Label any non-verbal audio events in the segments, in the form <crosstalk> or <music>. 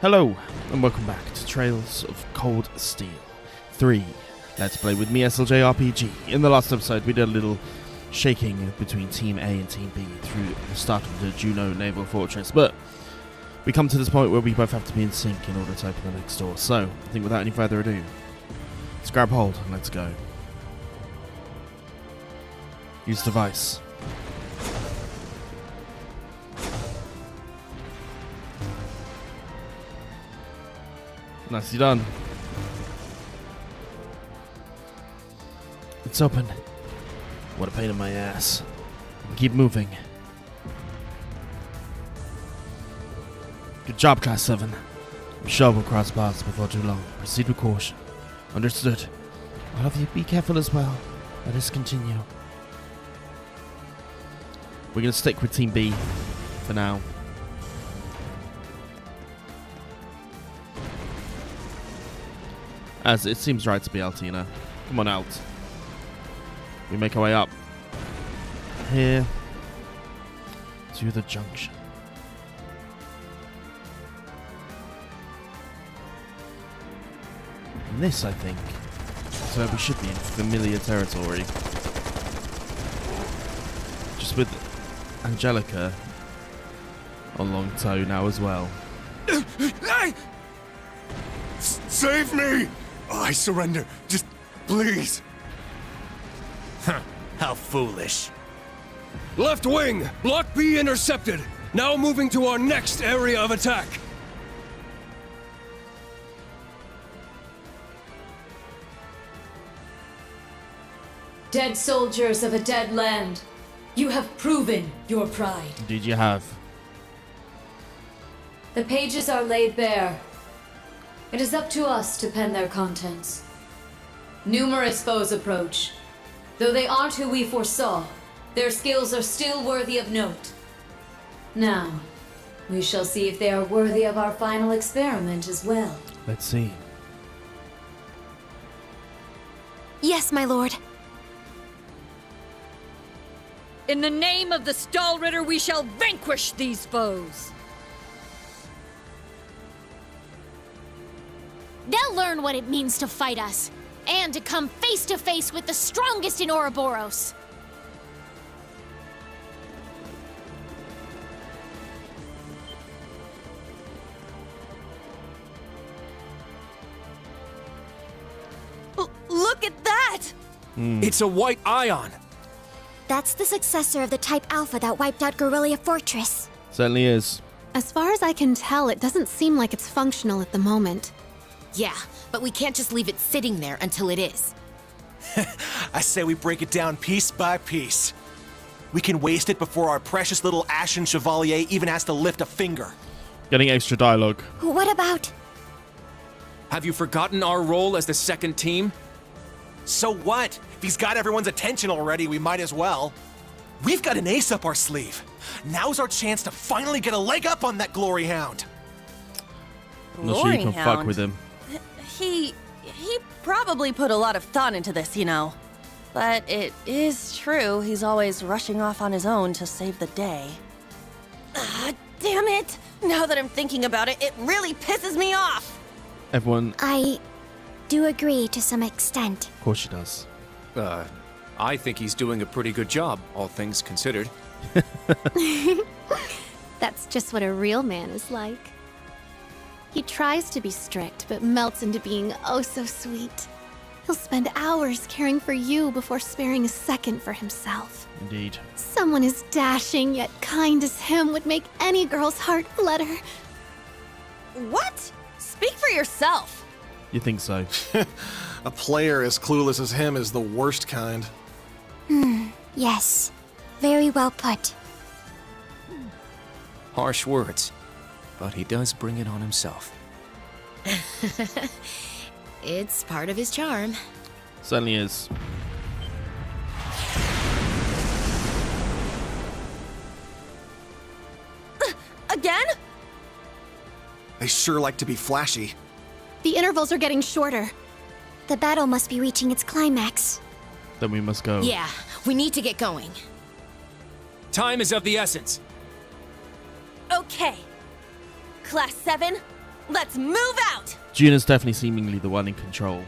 Hello, and welcome back to Trails of Cold Steel 3. Let's play with me, SLJ RPG. In the last episode, we did a little shaking between Team A and Team B through the start of the Juno Naval Fortress, but we come to this point where we both have to be in sync in order to open the next door. So, I think without any further ado, let's grab hold and let's go. Use device. Nicely done. It's open. What a pain in my ass. Keep moving. Good job, Class 7. I'm sure we'll cross paths before too long. Proceed with caution. Understood. All of you be careful as well. Let us continue. We're going to stick with Team B for now. As it seems right to be Altina. Come on out. We make our way up. Here. To the junction. And this, I think. So we should be in familiar territory. Just with Angelica on long toe now as well. Save me! Oh, I surrender. Just please. Huh. How foolish. Left wing, Block B intercepted. Now moving to our next area of attack. Dead soldiers of a dead land, you have proven your pride. Did you have? The pages are laid bare. It is up to us to pen their contents. Numerous foes approach. Though they aren't who we foresaw, their skills are still worthy of note. Now, we shall see if they are worthy of our final experiment as well. Let's see. Yes, my lord. In the name of the Stahlritter, we shall vanquish these foes! They'll learn what it means to fight us, and to come face to face with the strongest in Ouroboros. L- look at that! Hmm. It's a white ion. That's the successor of the Type Alpha that wiped out Garrelia Fortress. Certainly is. As far as I can tell, it doesn't seem like it's functional at the moment. Yeah, but we can't just leave it sitting there until it is. <laughs> I say we break it down piece by piece. We can waste it before our precious little Ashen Chevalier even has to lift a finger. Getting extra dialogue. What about. Have you forgotten our role as the second team? So what? If he's got everyone's attention already, we might as well. We've got an ace up our sleeve. Now's our chance to finally get a leg up on that Glory Hound. I'm not sure you can fuck with him. He. he probably put a lot of thought into this, you know. But it is true, he's always rushing off on his own to save the day. Ah, damn it! Now that I'm thinking about it, it really pisses me off! Everyone, I do agree to some extent. of course she does. Uh, I think he's doing a pretty good job, all things considered. <laughs> That's just what a real man is like. He tries to be strict, but melts into being oh so sweet. He'll spend hours caring for you before sparing a second for himself. Indeed. Someone as dashing yet kind as him would make any girl's heart flutter. What? Speak for yourself! You think so? <laughs> A player as clueless as him is the worst kind. Hmm, yes. Very well put. Harsh words, but he does bring it on himself. <laughs> It's part of his charm. Certainly is. Uh, again? They sure like to be flashy. The intervals are getting shorter. The battle must be reaching its climax. Then we must go. Yeah, we need to get going. Time is of the essence. Okay. Class 7, Let's move out! Juna's definitely seemingly the one in control.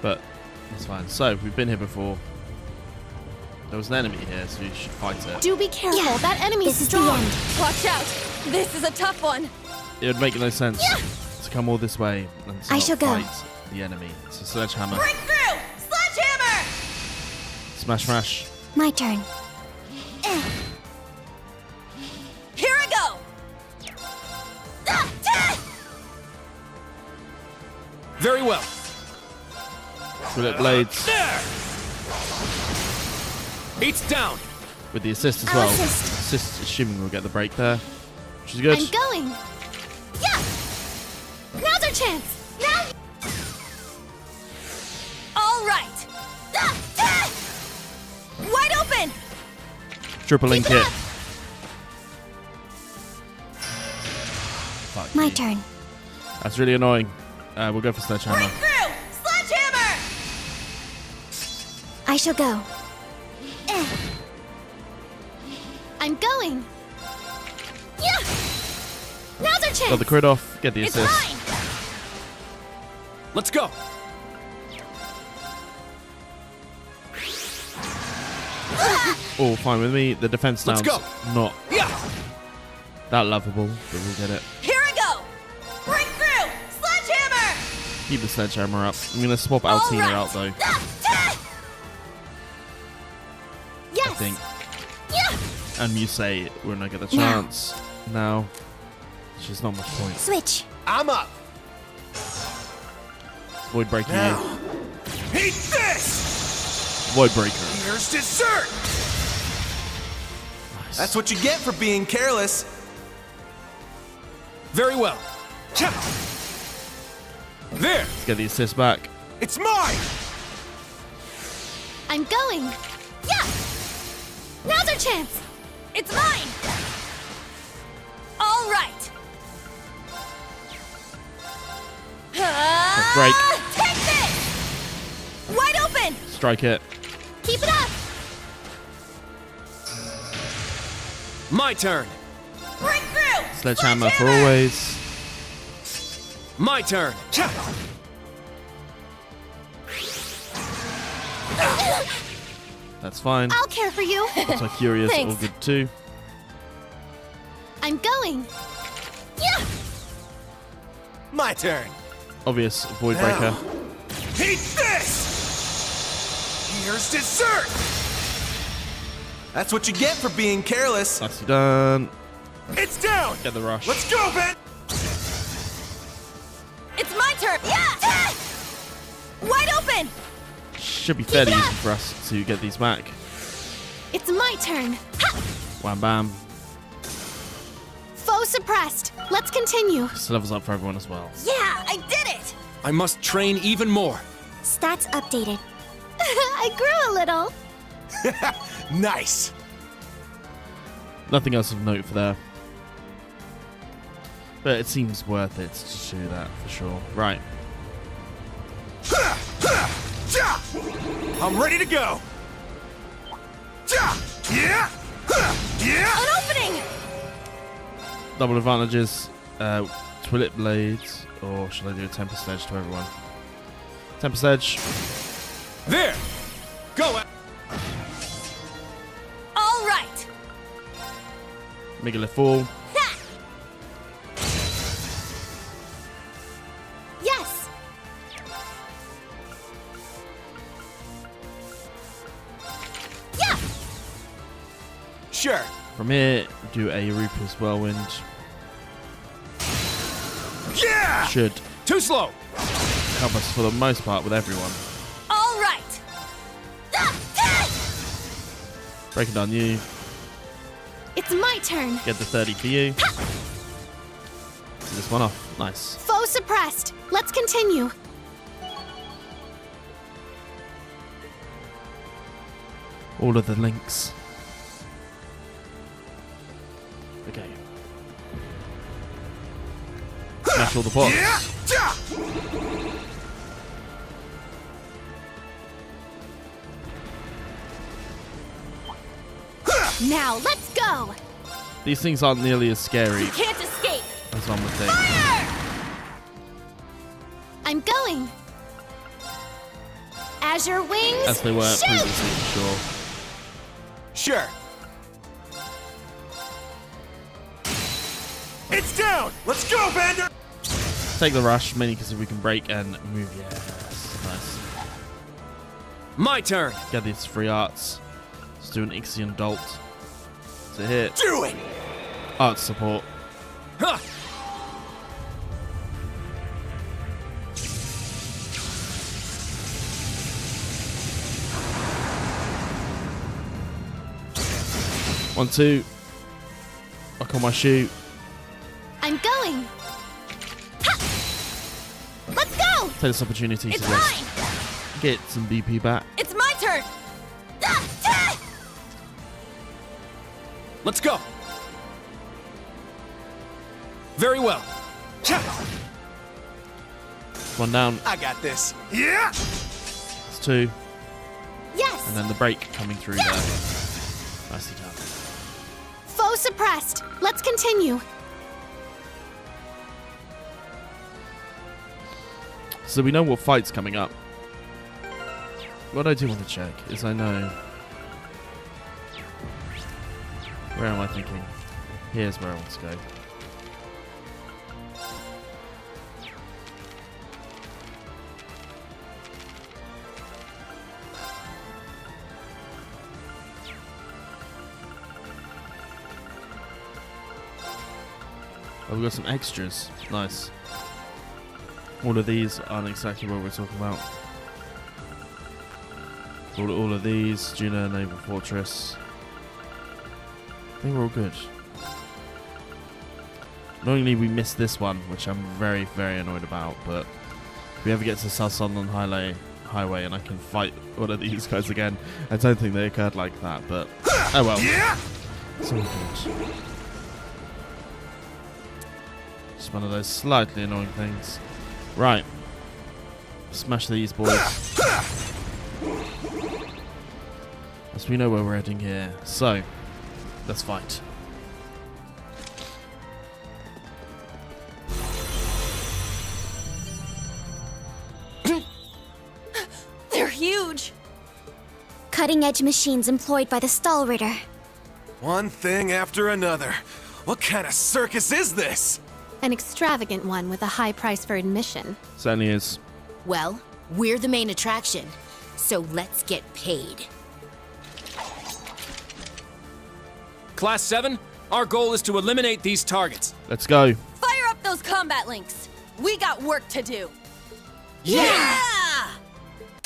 But that's fine. So, we've been here before. There was an enemy here, so we should fight it. Do be careful. That enemy's This is strong. Watch out! This is a tough one. It would make no sense to come all this way and to I not shall go. fight the enemy. So sledgehammer, Break through! Sledgehammer! smash, smash. My turn. Eh. Very well. Bullet blades There! It's down. with the assist as I'll well. assist. Assist, assuming we'll get the break there, which is good. I'm going. Yeah. Now's our chance. Now. All right! Ah, ah! Wide open! Triple link Keep it it. up. Fuck My turn. That's really annoying. Uh, we'll go for sledgehammer. Break through! Sledgehammer! I shall go. Eh. I'm going. Yeah. Now's our chance. Got the crit off. Get the It's assist. mine! Let's go. All fine with me. The defense Let's sounds go. not Yeah. that lovable, but we'll get it. Keep the sledgehammer up. I'm gonna swap Altina All right. out though. Yes. I think. Yeah. And you say we're not get the chance. Now, there's just not much point. Switch. I'm up. Void breaking Now. you. Eat this! Void breaker. Here's dessert! Nice. That's what you get for being careless. Very well. Cha! There. Let's get the assist back. It's mine! I'm going. Yeah. Now's our chance. It's mine! All right! Ah, break. Take this! Wide open! Strike it. Keep it up. My turn. Break through! Sledgehammer for always. My turn. Cha! That's fine. I'll care for you. So curious, all good too. I'm going. Yeah. My turn. Obvious void Now. breaker. Eat this! Here's dessert! That's what you get for being careless. Nicely done. It's down! Get the rush. Let's go, Ben! Should be fairly easy for us to get these back. It's my turn. Ha! Wham bam. Foe suppressed. Let's continue. This levels up for everyone as well. Yeah, I did it! I must train even more. Stats updated. <laughs> I grew a little. <laughs> Nice! Nothing else of note for there. But it seems worth it to do that for sure. Right. I'm ready to go! Ja! Yeah! Yeah! An opening! Double advantages. Uh, Twillet Blades. Or should I do a Tempest Edge to everyone? Tempest Edge. There. Go. All right! Megalith Fall. From here, do a Rupus Whirlwind. Yeah! Should Too slow. help us for the most part with everyone. All right! Ah! Ah! Breaking down you. It's my turn. Get the 30 for you. This one off. Nice. Foe suppressed. Let's continue. All of the links. Smash all the pots. Yeah! Now let's go. These things aren't nearly as scary You can't escape! as one would think. I'm going. Azure wings. As they were shoot! previously, sure. Sure. It's down! Let's go, Vander! Take the rush, mainly because if we can break and move, yes. Nice. My turn. Get these free arts. Let's do an Ixion Volt. To hit. Do it! Art support. Huh. One, two. I call my shoot. I'm going. Take this opportunity It's to just mine! get some BP back. It's my turn! Let's go. Very well. One down. I got this. Yeah! It's two. Yes. And then the break coming through there. Nicely done. Foe suppressed. Let's continue. So we know what fight's coming up. What I do want to check is I know. Where am I thinking? Here's where I want to go. Oh, we've got some extras. Nice. All of these aren't exactly what we're talking about. All, all of these, Juno Naval Fortress. They were all good. Annoyingly, we missed this one, which I'm very, very annoyed about. But if we ever get to South Highway, Highway, and I can fight one of these guys again, I don't think they occurred like that. But oh well, Yeah! it's all good. Just one of those slightly annoying things. Right. Smash these boys. As we know where we're heading here. So, let's fight. They're huge! Cutting edge machines employed by the Stahlritter. One thing after another. What kind of circus is this? An extravagant one with a high price for admission. Certainly is. Well, we're the main attraction, so let's get paid. Class 7, our goal is to eliminate these targets. Let's go. Fire up those combat links! We got work to do! Yeah!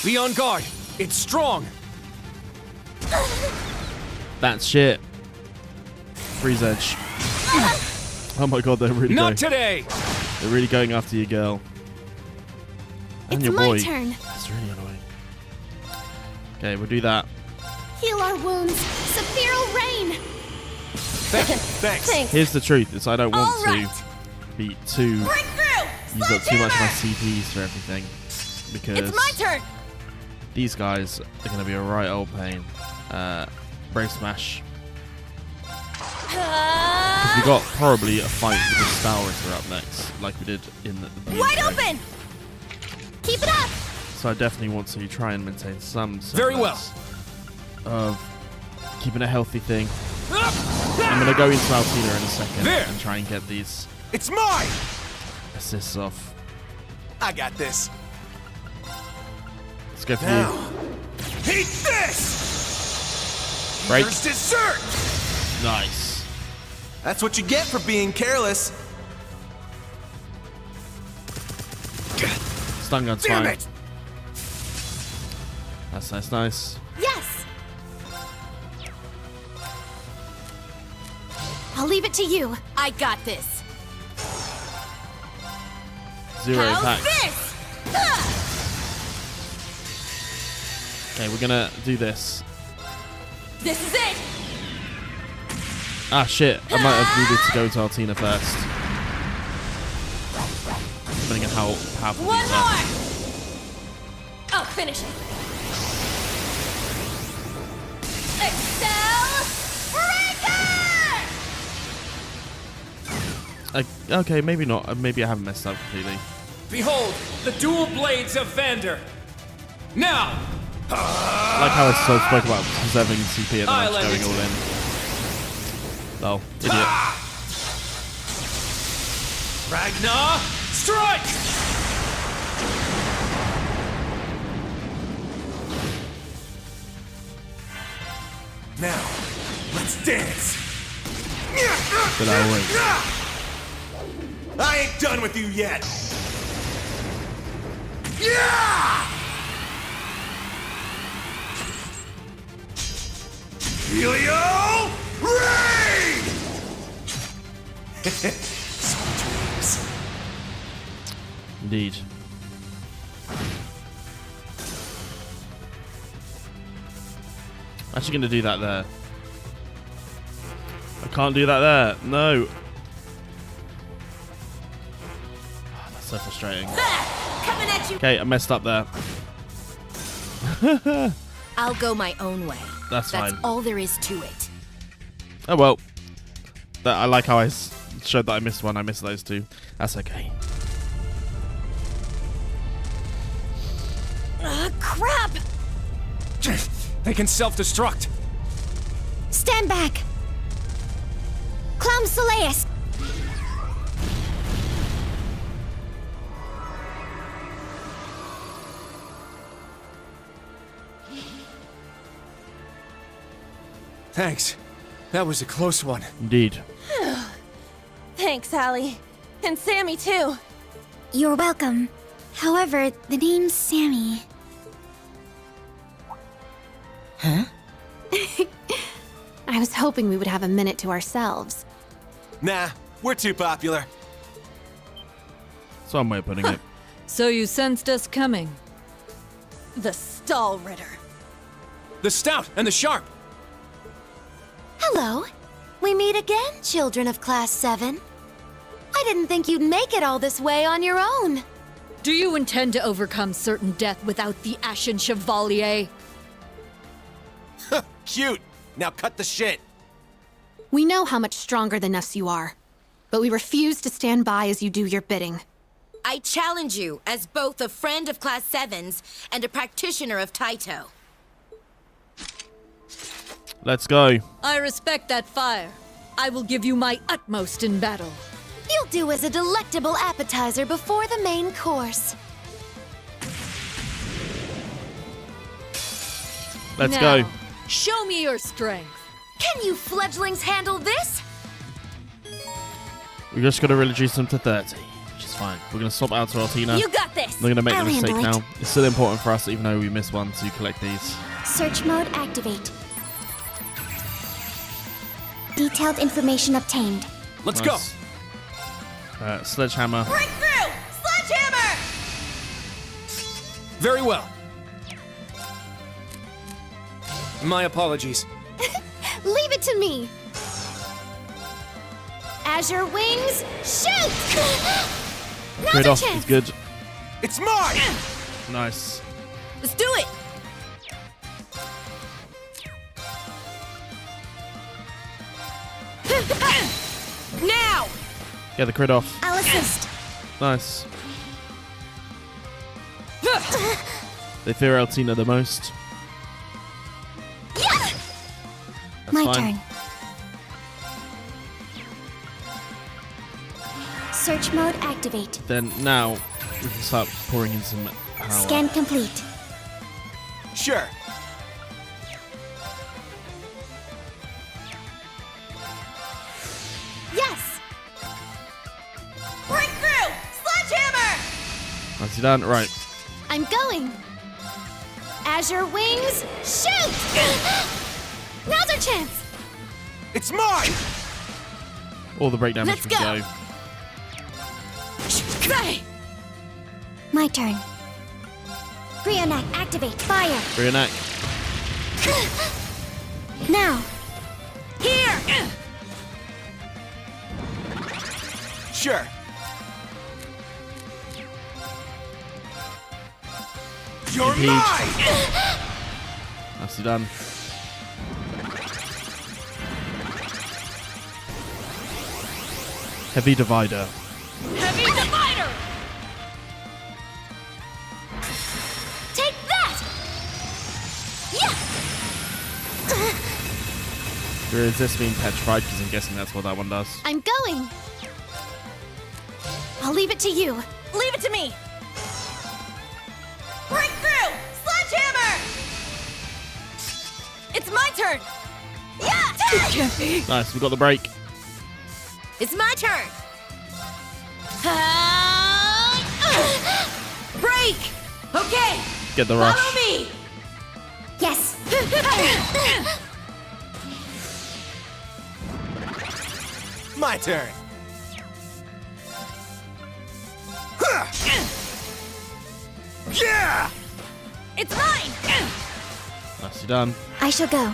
Be on guard. It's strong. That's shit. Freeze edge. <laughs> <laughs> oh my god, they're really Not going. today. They're really going after you, girl. And It's your my turn. That's really annoying. Okay, we'll do that. Heal our wounds. Sephiral rain. Thank you. <laughs> Thanks. Thanks. Here's the truth: is I don't want All right. to be too Break through! use up too much of my Sledgehammer! CPs for everything because It's my turn! these guys are going to be a right old pain. Uh, Brave Smash. Uh, We got probably a fight with the Stahlritter up next, like we did in the, the beginning. wide open! Keep it up. So I definitely want to try and maintain some Very well. of keeping a healthy thing. Ah! I'm going to go into Altina in a second There. and try and get these It's mine! assists off. I got this. Let's go for Now, you. eat this! Break. Dessert! Nice. That's what you get for being careless. Stun gun's Damn fine. it! That's nice, nice. Yes. I'll leave it to you. I got this. Zero How's attacks. this? Ah! Okay, we're gonna do this. This is it! Ah, shit. I might have needed to go to Altina first. Depending on how powerful One these are. more! I'll finish it. Excel Breaker! Uh, okay, maybe not. Uh, Maybe I haven't messed up completely. Behold, the dual blades of Vander. Now, I like how I sort of spoke about preserving CP and then I I'm just let going all in. Oh, idiot. Ragnar, strike! Now, let's dance. But I'll wait. I ain't done with you yet. Yeah! Helio Rain! Sweet dreams. <laughs> Indeed. Actually going to do that there. I can't do that there. No. Ah, that's so frustrating. Coming at you. Okay, I messed up there. <laughs> I'll go my own way. That's That's fine. all there is to it. Oh well. That, I like how I showed that I missed one. I missed those two. That's okay. Uh, crap! They can self-destruct. Stand back! Clown Soleus! Thanks. That was a close one. Indeed. Thanks, Allie. And Sammy, too. You're welcome. However, the name's Sammy. Huh? <laughs> I was hoping we would have a minute to ourselves. Nah, we're too popular. Some way of putting it. So you sensed us coming. The Stahlritter. The stout and the sharp. Hello. We meet again, children of Class 7. I didn't think you'd make it all this way on your own. Do you intend to overcome certain death without the Ashen Chevalier? Cute. Now cut the shit. We know how much stronger than us you are, but we refuse to stand by as you do your bidding. I challenge you as both a friend of Class 7s and a practitioner of Taito. Let's go. I respect that fire. I will give you my utmost in battle. You'll do as a delectable appetizer before the main course. Let's Now, go. Show me your strength. Can you fledglings handle this? We're just going to reduce them to 30, which is fine. We're going to swap out to Altina. You got this. We're going to make I'll the mistake handle now. It's still important for us, even though we missed one, to collect these. Search mode activate. Detailed information obtained. Let's Nice. Uh, sledgehammer. Breakthrough! Sledgehammer! Very well. My apologies. <laughs> Leave it to me. Azure wings, shoot! Now's Trade off chance. is good. It's mine! Nice. Let's do it! <laughs> now! Get the crit off. I'll assist. Nice. They fear Altina the most. That's My fine. turn. Search mode activate. Then now we can start pouring in some power. Scan complete. Sure. Nicely done. Right. I'm going. Azure wings, shoot! <gasps> Now's our chance. It's mine! All the break damage Let's from go. go. My turn. Brionac, activate. Fire. Rionac. <gasps> Now. Here! Sure. You're Impede. mine! Done. Heavy divider. Heavy divider! Take that! Do you resist being petrified? Because I'm guessing that's what that one does. I'm going. I'll leave it to you. Leave it to me! Breakthrough! It's my turn! Yeah! Nice, we got the break. It's my turn. <laughs> Break! Okay, Get the follow rush. me. Yes! <laughs> My turn. <laughs> Yeah! It's mine! Nicely done. I shall go.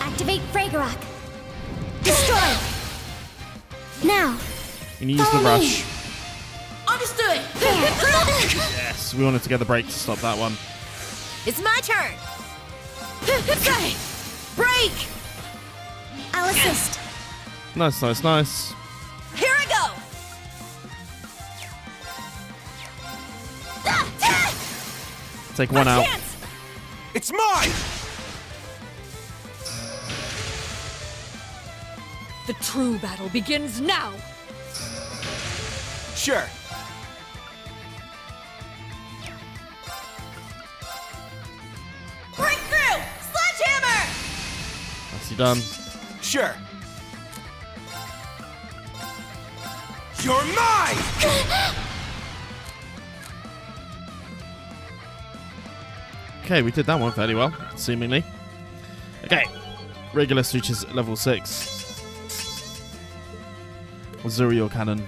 Activate Fragarach. Destroy! Now! We need to use the Follow me. rush. Understood. <laughs> Yes, we wanted to get the break to stop that one. It's my turn. Break! I'll assist. Nice, nice, nice. Take one out. It's mine. The true battle begins now! Sure. Breakthrough! Sledgehammer! Nicely done. Sure. You're mine! <laughs> Okay, we did that one fairly well, seemingly. Okay, Regulus reaches level 6. Azuriel Cannon.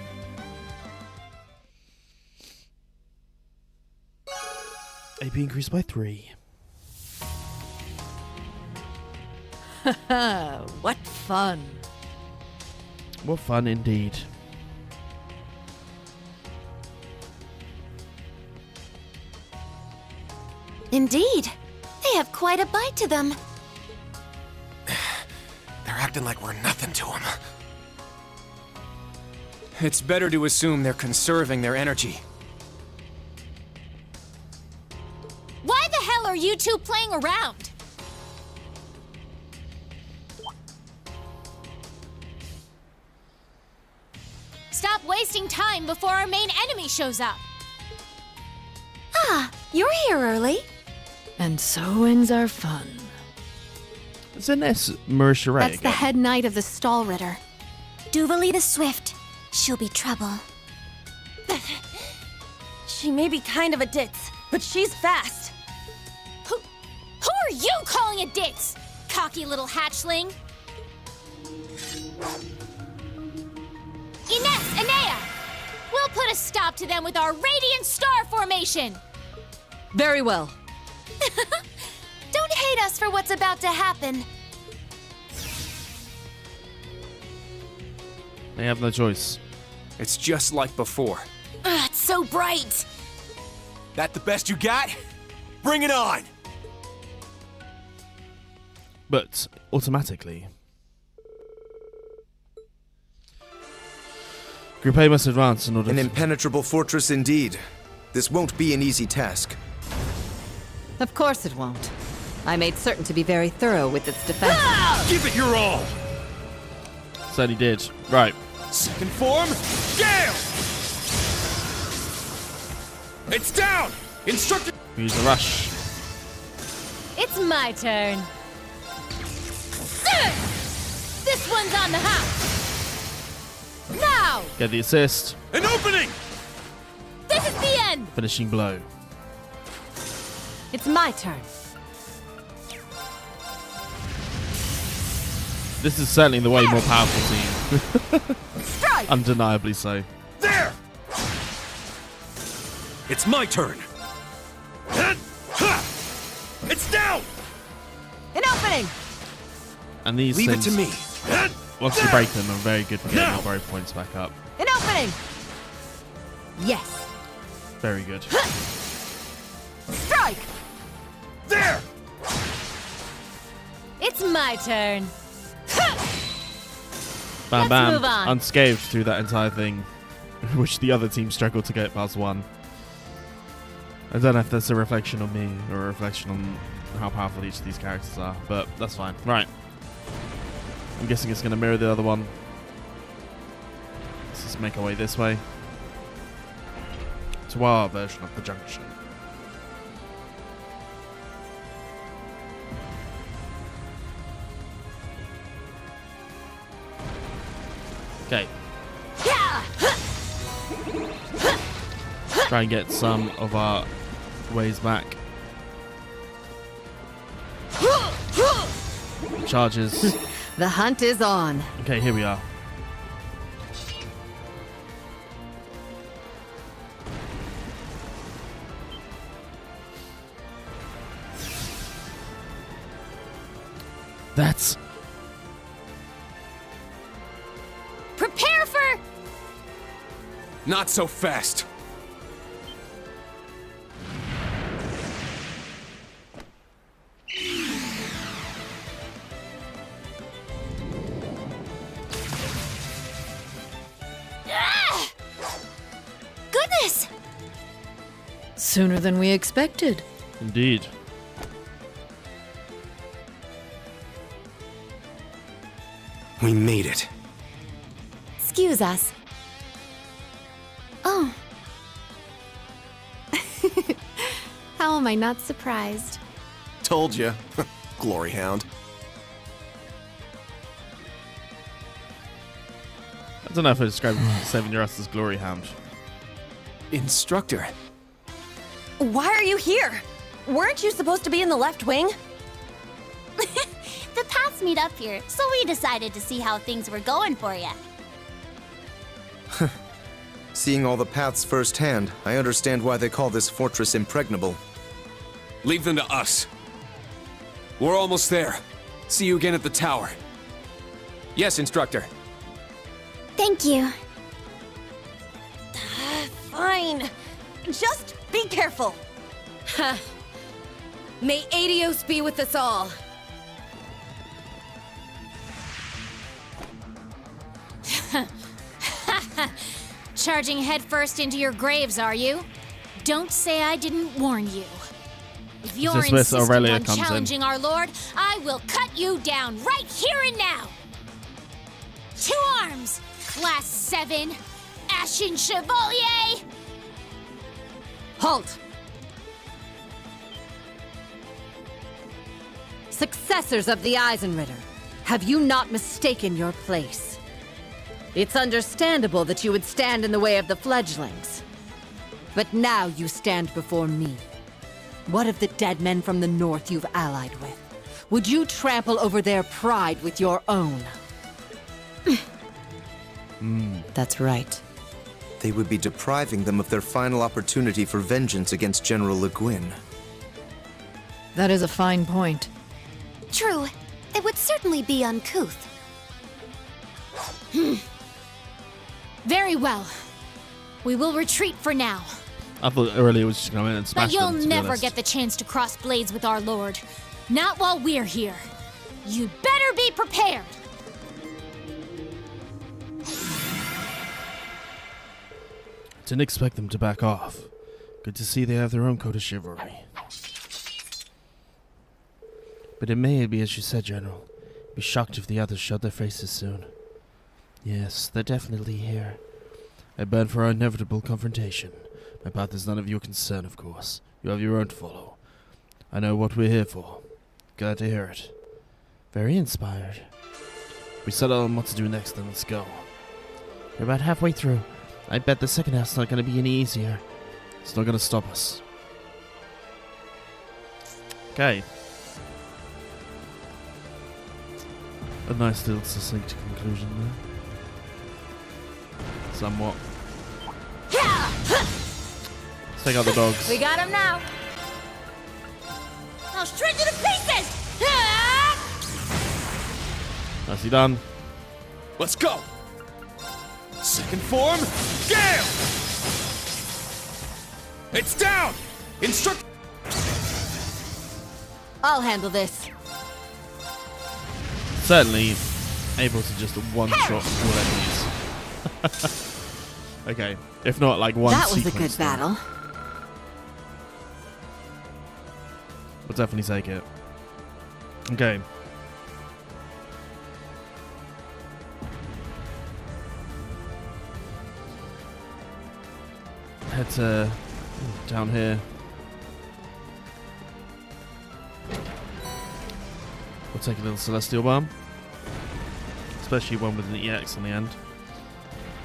AP increased by 3. <laughs> what fun. What fun indeed. Indeed. They have quite a bite to them. <sighs> They're acting like we're nothing to them. It's better to assume they're conserving their energy. Why the hell are you two playing around? Stop wasting time before our main enemy shows up. Ah, you're here early. And so ends our fun. Isn't this Marisha That's the head knight of the Stahlritter. Duvalie the Swift. She'll be trouble. <laughs> She may be kind of a ditz, but she's fast. Who, who are you calling a ditz? Cocky little hatchling. Aines, Ennea! We'll put a stop to them with our Radiant Star Formation! Very well. <laughs> Don't hate us for what's about to happen. They have no choice. It's just like before. Ugh, it's so bright. That the best you got? Bring it on! But automatically. Group A must advance in order An to. impenetrable fortress indeed. This won't be an easy task. Of course it won't. I made certain to be very thorough with its defense. Give it your all! Certainly did. Right. Second form, Gale! It's down! Instructor. Use the rush. It's my turn. This one's on the house. Now, Get the assist. An opening! this is the end. Finishing blow. It's my turn. This is certainly the way more powerful team. Strike! <laughs> Undeniably so. There! It's my turn. It's down! An opening! And these Leave it things, to me. Once you break them, are very good for getting Now. your growth points back up. An opening! Yes. Very good. Strike! There! It's my turn. Bam Let's bam. move on. Unscathed through that entire thing, <laughs> which the other team struggled to get past one. I don't know if that's a reflection on me or a reflection on how powerful each of these characters are, but that's fine. Right. I'm guessing it's going to mirror the other one. Let's just make our way this way. To our version of the junction. Okay. Try and get some of our ways back. Charges. <laughs> The hunt is on. Okay, here we are. That's Not so fast. Ah! Goodness! Sooner than we expected. indeed. We made it. Excuse us. Am I not surprised? Told you. <laughs> Glory Hound. I don't know if I describe Seven Year Us as Glory Hound. Instructor. Why are you here? Weren't you supposed to be in the left wing? <laughs> The paths meet up here, so we decided to see how things were going for you. <laughs> Seeing all the paths firsthand, I understand why they call this fortress impregnable. Leave them to us. We're almost there. See you again at the tower. Yes, instructor. Thank you. Ah, fine. Just be careful. Huh. May Aidios be with us all. <laughs> Charging headfirst into your graves, are you? Don't say I didn't warn you. If you're insistent Aurelia on comes in? challenging our lord, I will cut you down right here and now. Two arms, class seven, Ashen Chevalier. Halt! Successors of the Eisenritter, have you not mistaken your place? It's understandable that you would stand in the way of the fledglings. But now you stand before me. What of the dead men from the north you've allied with? Would you trample over their pride with your own? Hmm. That's right. They would be depriving them of their final opportunity for vengeance against General Le Guin. That is a fine point. True. It would certainly be uncouth. Hmm. Very well. We will retreat for now. I thought Aurelia was just going to come in and smash But you'll them, never get the chance to cross blades with our lord. Not while we're here. You'd better be prepared. Didn't expect them to back off. Good to see they have their own code of chivalry. But it may be as you said, General. Be shocked if the others showed their faces soon. Yes, they're definitely here. I burn for our inevitable confrontation. My path is none of your concern, of course. You have your own to follow. I know what we're here for. Glad to hear it. Very inspired. We settle on what to do next, then let's go. We're about halfway through. I bet the second half's not going to be any easier. It's not going to stop us. Okay. A nice little succinct conclusion there. Somewhat. <laughs> Let's take out the dogs. We got him now. I'll shred you to pieces! Ah! <laughs> Nicely done. Let's go! Second form, Gale! It's down! Instruct. I'll handle this. Certainly, able to just one-shot all enemies. <laughs> okay, if not like one that was a good then battle. We'll definitely take it. Okay. Head to down here. We'll take a little Celestial Bomb. Especially one with an EX on the end.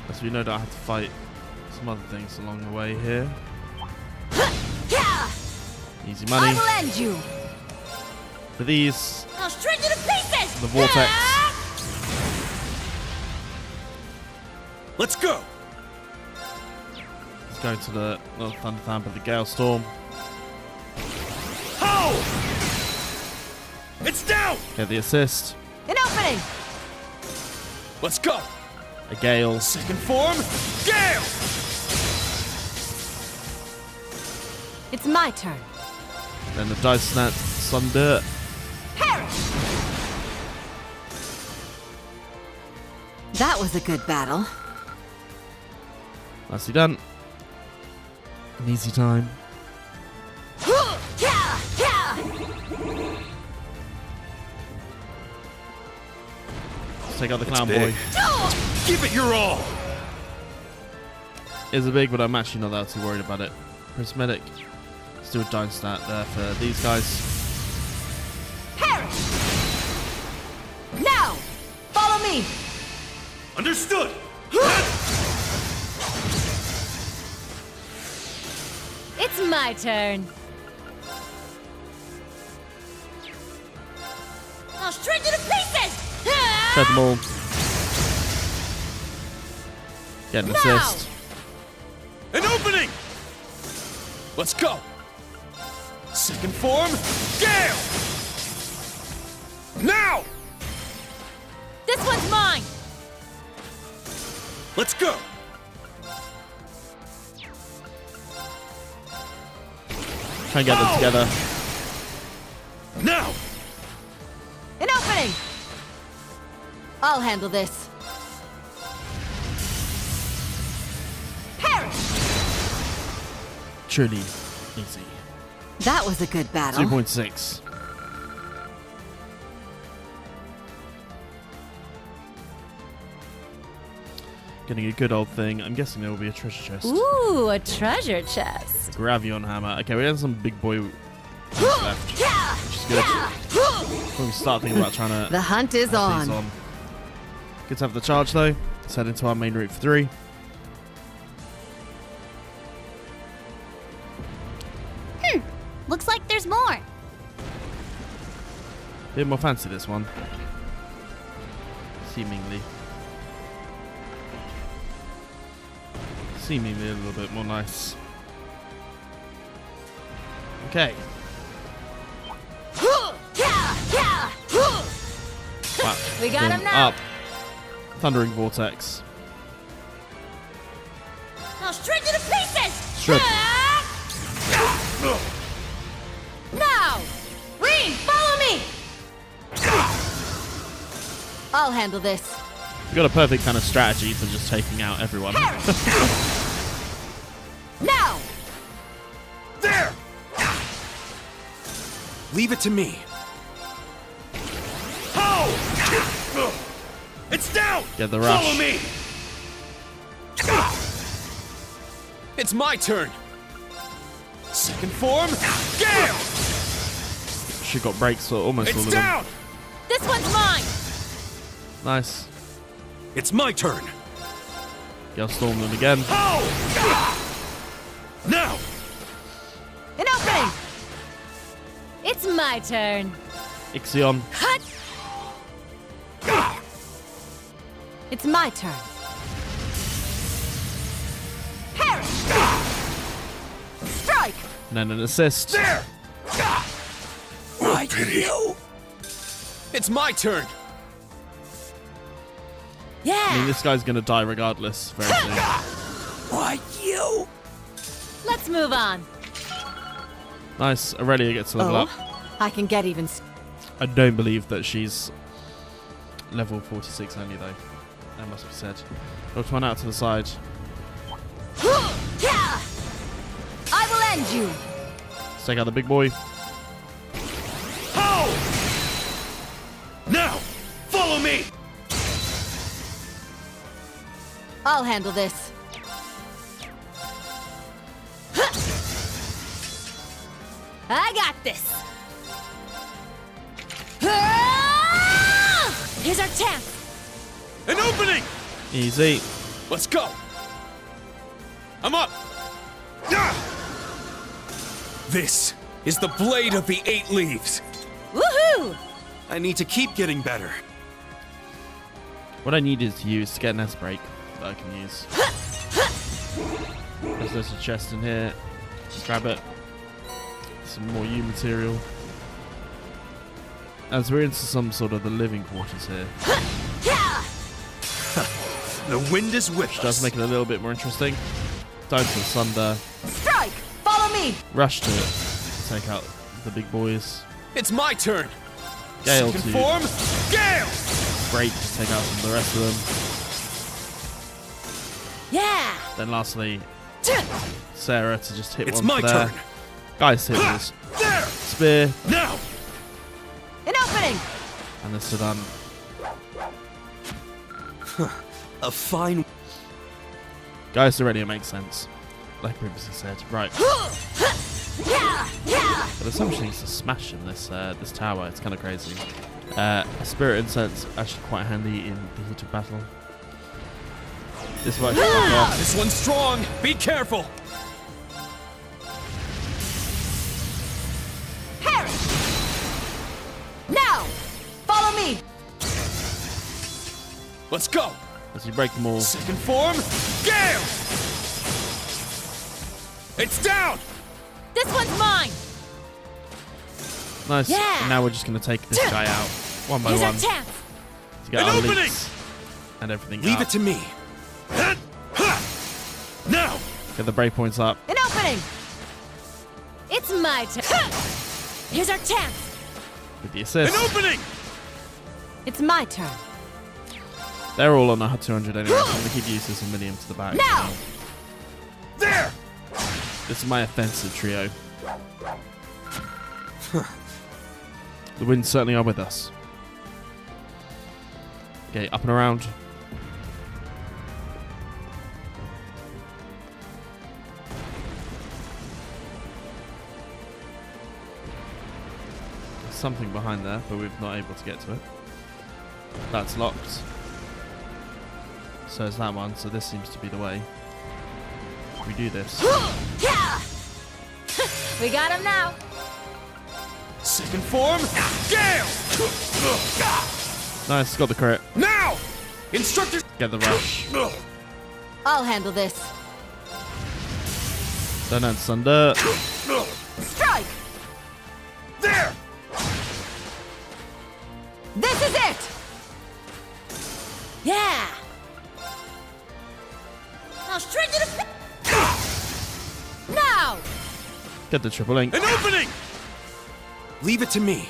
As we know that I have to fight some other things along the way here. Easy money. I will end you. For these, I'll shred you to pieces. the Vortex. Let's go. Let's go to the not Thunder Thump, but the Gale Storm. How? It's down. Get the assist. An opening! Let's go. A Gale. Second form, Gale. It's my turn. Then the Dice Snap Sunder. That was a good battle. Nicely done. An easy time. Let's take out the Clown Boy. Give it your all. Is a big, but I'm actually not that too worried about it. Prismatic. Let's do a Dice Snap there for these guys. Perish! Now! Follow me! Understood. <laughs> It's my turn. I'll shred you to pieces. <laughs> Shred them all. Get an Now! assist. An opening. Let's go. Second form, Gale. Now. This one's mine. Let's go. Try and get them oh! together. Now. An opening! I'll handle this. Perish! Truly easy. That was a good battle. 2.6. Getting a good old thing. I'm guessing there will be a treasure chest. Ooh, a treasure chest. Gravion hammer. Okay, we have some big boy left, which is good. Before we start thinking about trying to. The hunt is these on. Good to have the charge though. Let's head into our main route for three. Bit more fancy this one. Seemingly. Seemingly a little bit more nice. Okay. We got him now. Up. Thundering Vortex. Shred you to pieces. Shred. I'll handle this. We've got a perfect kind of strategy for just taking out everyone. <laughs> Now! There. Leave it to me. How? It's down. Get the rush. Follow me. It's my turn. Second form, Gale. She got breaks for almost all It's of them. down. This one's mine. Nice. It's my turn. Gale storm them again. How? Now. An opening! It's my turn. Ixion. Cut. It's my turn. Strike! And then an assist. There. Why you? It's my turn. I mean, this guy's gonna die regardless. Very soon. <laughs> Why you? Let's move on. Nice. Aurelia gets to level Oh, up. I can get even. I don't believe that she's level 46 only though. That must be said. Knocked one out to the side. <gasps> I will end you. Let's take out the big boy. I'll handle this. I got this. Here's our chance. An opening. Easy. Let's go. I'm up. This is the blade of the eight leaves. Woohoo! I need to keep getting better. What I need is to use to get an break that I can use. There's, there's a chest in here. Just grab it. Some more U material. As we're into some sort of the living quarters here. <laughs> The wind is whipped. Which does make it a little bit more interesting. Time to Sunder. Strike! Follow me! Rush to it. take out the big boys. It's my turn. Gale Second to form, Gale. break to take out some of the rest of them. Yeah. Then lastly, Sarah to just hit It's one my there. turn. Guys hit this There. spear Now. An opening! and this is done. A fine. Guys already it makes sense. Like previously said. Right. <gasps> But there's so much things to smash in this uh, this tower. It's kind of crazy. Uh, a spirit incense actually quite handy in the heat of battle. This might <gasps> fuck. This one's strong. Be careful. Harry! Now! Follow me! Let's go. As you break them all. Second form, Gale. It's down. This one's mine. Nice. Yeah. And now we're just going to take this guy out one by Here's one our chance. An opening. leaks and everything Leave out. it to me. Now. Get the break points up. An opening! It's my turn. Here's our chance. with the assist. An opening. It's my turn. They're all on a 200 anyway, so I'm going to keep using some million to the back. Now! There. This is my offensive trio. the winds certainly are with us. Okay, up and around. Something behind there, but we're not able to get to it. That's locked. So is that one, so this seems to be the way. We do this. <gasps> <laughs> We got him now. Second form, Gale. Nice, got the crit. Now. Instructor. Get the rush. I'll handle this. Don't end Sunder. Strike! There. This is it! Yeah. Now straight to the. Now. Get the triple link. An opening. Leave it to me.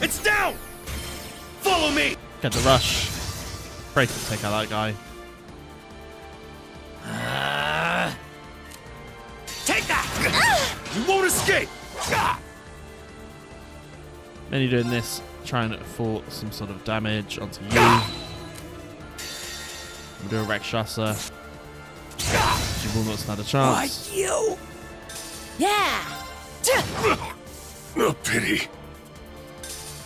It's down. Follow me. Get the rush. Break to take out that guy. You won't escape. Then you're doing this, trying to fall some sort of damage onto you. I'm do a Rakshasa. You will not stand a chance. you. Yeah. A <laughs> pity.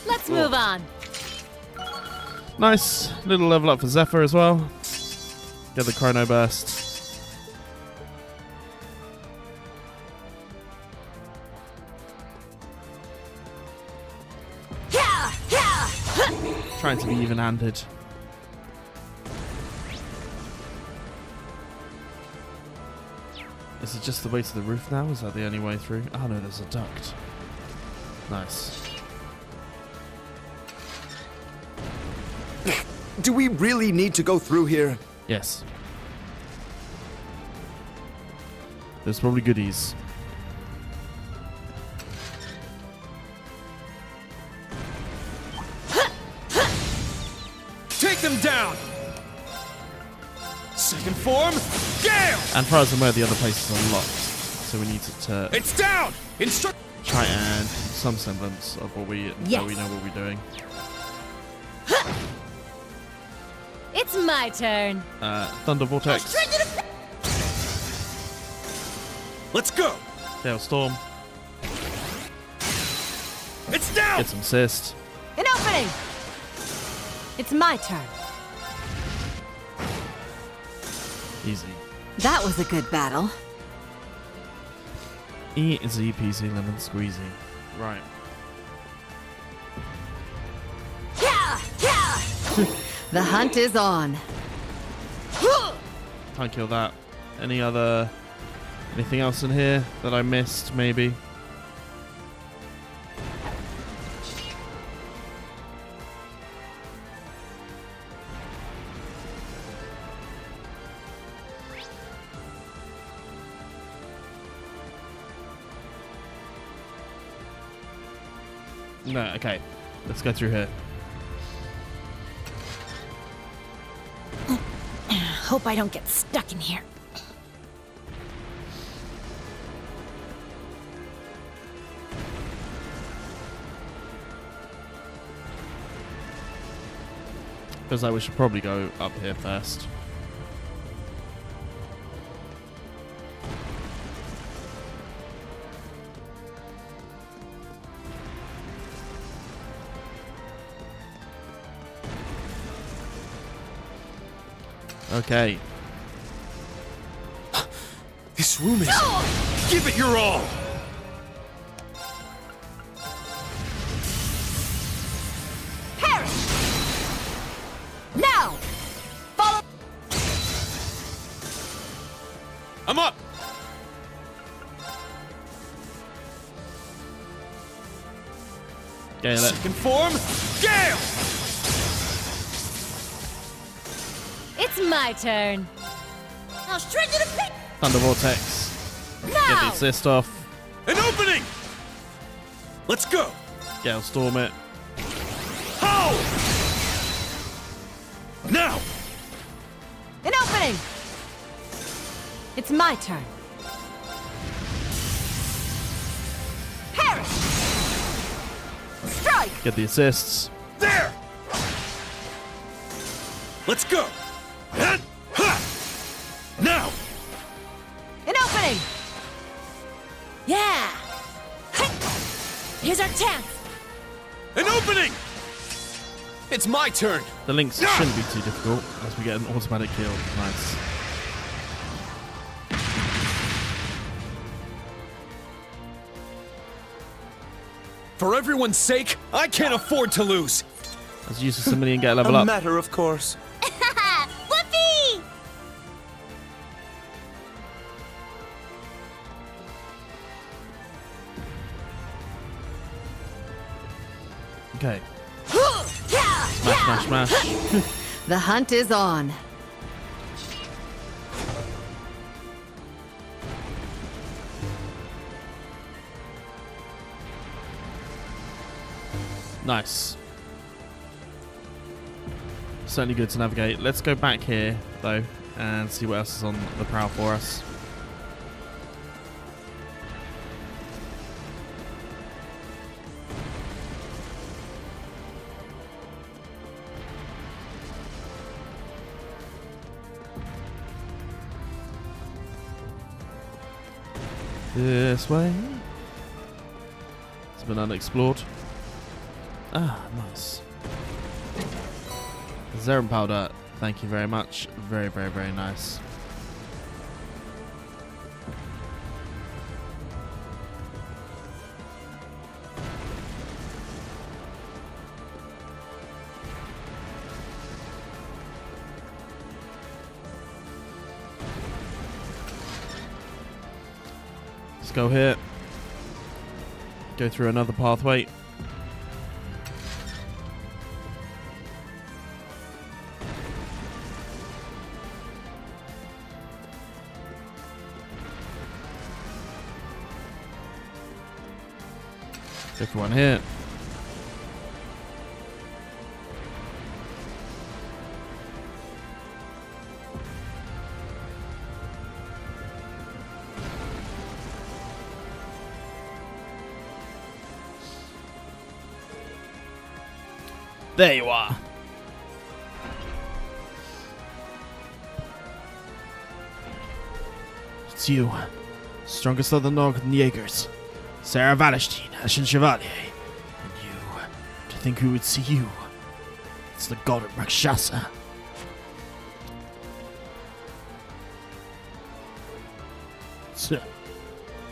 Let's move oh. on. Nice little level up for Zephyr as well. Get the Chrono Burst. Trying to be even handed. Is it just the way to the roof now? Is that the only way through? Oh no, there's a duct. Nice. Do we really need to go through here? Yes. There's probably goodies. And far as I'm aware, the other places are locked, so we need to, to It's down! Instruct. try and some semblance of what we Yes. we know what we're doing. <laughs> It's my turn. Uh, Thunder Vortex, Let's go! Gale Storm, It's down! get some assist. An opening! It's my turn. Easy. That was a good battle. Easy peasy lemon squeezy. Right. <laughs> The hunt is on. Can't kill that. Any other... Anything else in here that I missed, maybe? No, okay. Let's go through here. Hope I don't get stuck in here. Feels like we should probably go up here first. Okay. This room is. Give it your all! Perish! Now! Follow! I'm up! Gale it. Second form, Gale! It's my turn. Now straight to the pit! Thunder Vortex. Get the Now! assist off. An opening! Let's go! Gale Storm it. How? Now! An opening! It's my turn. Perish! Strike! Get the assists. There! Let's go! And, ha! Now! An opening! Yeah! Here's our chance! An opening! It's my turn! The links shouldn't be too difficult as we get an automatic kill. Nice. For everyone's sake, I can't afford to lose! Let's use the Simmony and get a level a up. matter of course. Smash. <laughs> The hunt is on. Nice. Certainly good to navigate. Let's go back here, though, and see what else is on the prowl for us. This way. It's been unexplored. Ah, nice. Zeram powder, thank you very much. Very, very, very nice. Go here. Go through another pathway. For one here. There you are. It's you, strongest of the Northern Jaegers, Sarah Valestein, Ashen Chevalier. And you, to think who would see you? It's the Golden Rakshasa. So,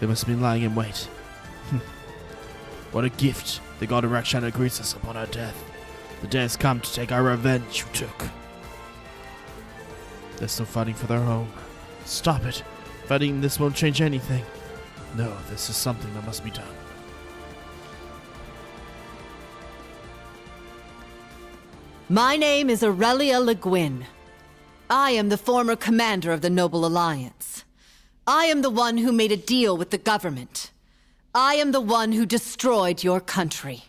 they must have been lying in wait. <laughs> what a gift the Golden Rakshasa greets us upon our death. The day has come to take our revenge you took. They're still fighting for their home. Stop it. Fighting this won't change anything. No, this is something that must be done. My name is Aurelia Le Guin. I am the former commander of the Noble Alliance. I am the one who made a deal with the government. I am the one who destroyed your country.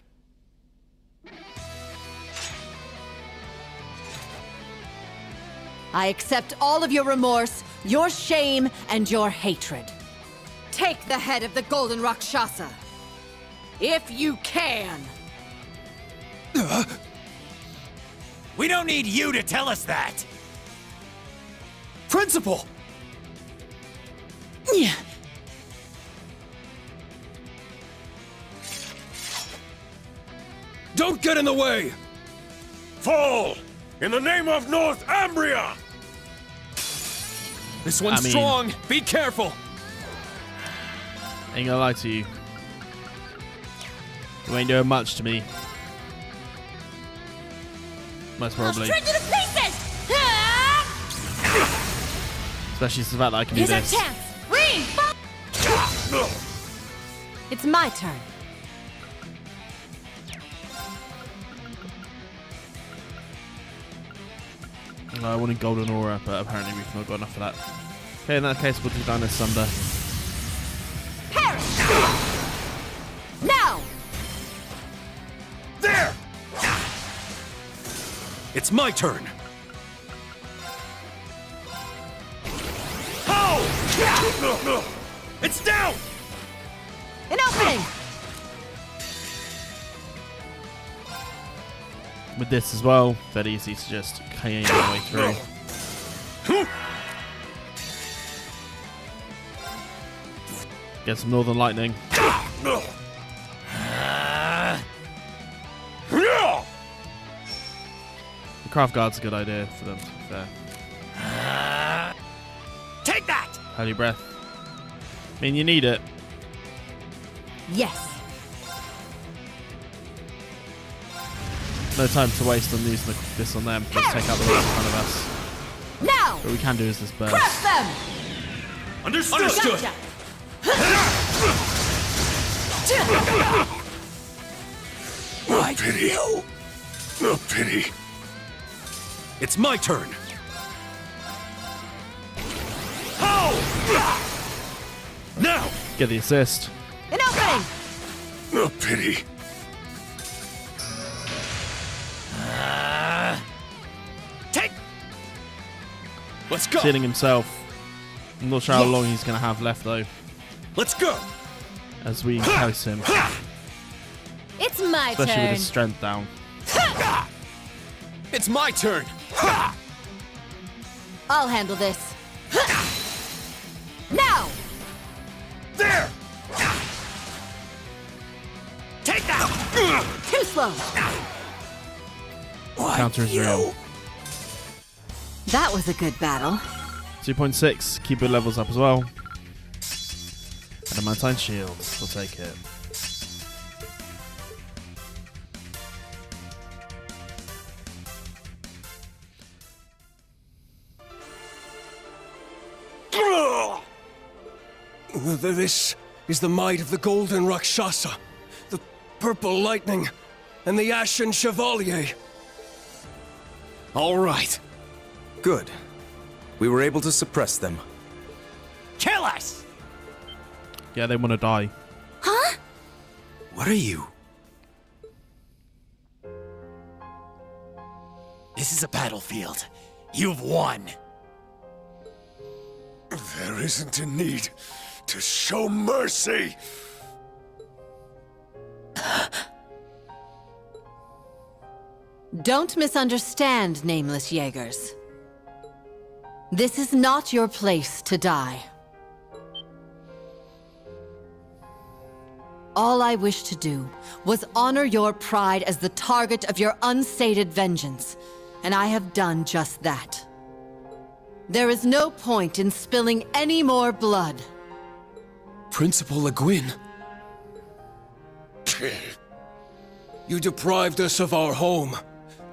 I accept all of your remorse, your shame, and your hatred. Take the head of the Golden Rakshasa. If you can. <gasps> We don't need you to tell us that! Principal! Yeah. Don't get in the way! Fall! In the name of Northambria! This one's I mean- strong. Be careful. Ain't gonna lie to you. You ain't doing much to me. Most probably. Shred you to pieces! Especially the fact that I can do Here's our this. chance! Green! Fall! It's my turn. No, I wanted golden aura, but apparently we've not got enough of that. Okay, in that case, we'll do Dino Sunder. Perish! Now! There! It's my turn! How? It's down! With this as well, very easy to just KO your way through. Get some Northern Lightning. The Craft Guard's a good idea for them, to be fair. Take that! Holy Breath. I mean, you need it. Yes. No time to waste on using the, this on them. Let's take out the one in front of us. Now! What we can do is this burst. Crush them! Understood! Understood! No pity. No pity. It's my turn! How? Now! Get the assist. An opening! No pity. Let's go! Sealing himself. I'm not sure how long he's going to have left, though, Let's go! as we house him. It's my Especially with turn! his strength down. It's my turn. I'll handle this. Now! There! Take that! Too slow! Counter is real. That was a good battle. 2.6. Keep your levels up as well. And a Mantine Shield. We'll take it. This is the might of the Golden Rakshasa, the Purple Lightning, and the Ashen Chevalier. All right. Good. We were able to suppress them. Kill us! Yeah, they want to die. Huh? What are you? This is a battlefield. You've won. There isn't a need to show mercy. Don't misunderstand, nameless Jaegers. This is not your place to die. All I wished to do was honor your pride as the target of your unsated vengeance, and I have done just that. There is no point in spilling any more blood. Principal Le Guin. <clears throat> You deprived us of our home,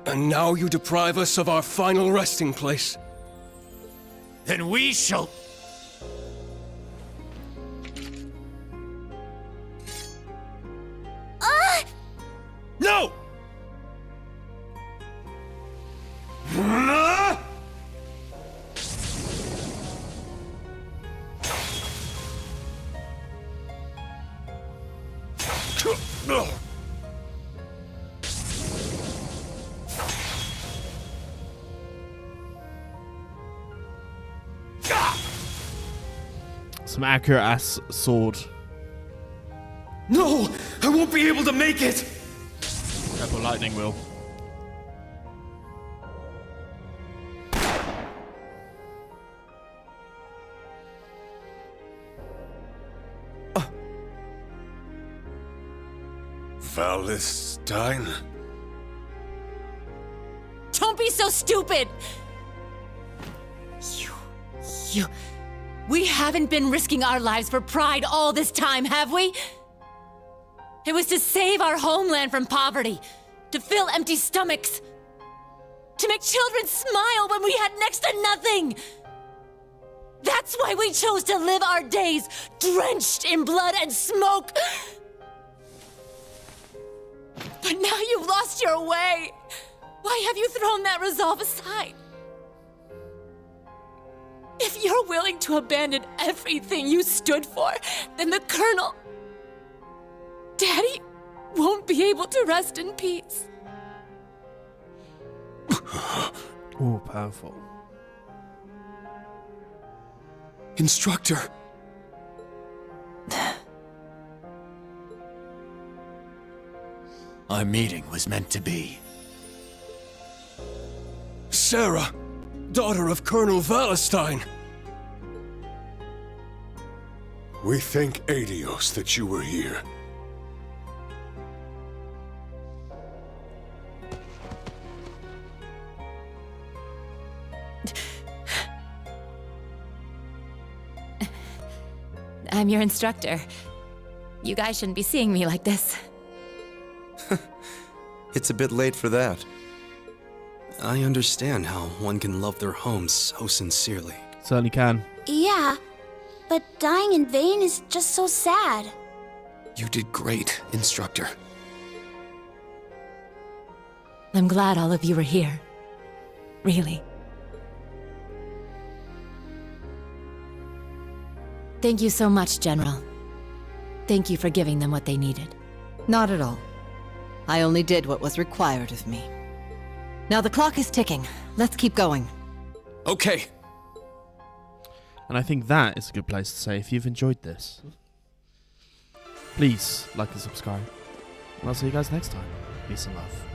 and now you deprive us of our final resting place. Then we shall. Accurate ass sword. No! I won't be able to make it! Purple lightning will. Valestein? Don't be so stupid! You. You. We haven't been risking our lives for pride all this time, have we? It was to save our homeland from poverty, to fill empty stomachs, to make children smile when we had next to nothing. That's why we chose to live our days drenched in blood and smoke. But now you've lost your way. Why have you thrown that resolve aside? If you're willing to abandon everything you stood for, then the Colonel. Daddy won't be able to rest in peace. <laughs> Oh, powerful. Instructor. <sighs> Our meeting was meant to be. Sarah, daughter of Colonel Valestein. We thank Aidios that you were here. I'm your instructor. You guys shouldn't be seeing me like this. <laughs> It's a bit late for that. I understand how one can love their home so sincerely. Certainly can. Yeah, but dying in vain is just so sad. You did great, instructor. I'm glad all of you are here. Really. Thank you so much, General. Thank you for giving them what they needed. Not at all. I only did what was required of me. Now the clock is ticking. Let's keep going. Okay. And I think that is a good place to say if you've enjoyed this. Please like and subscribe. And I'll see you guys next time. Peace and love.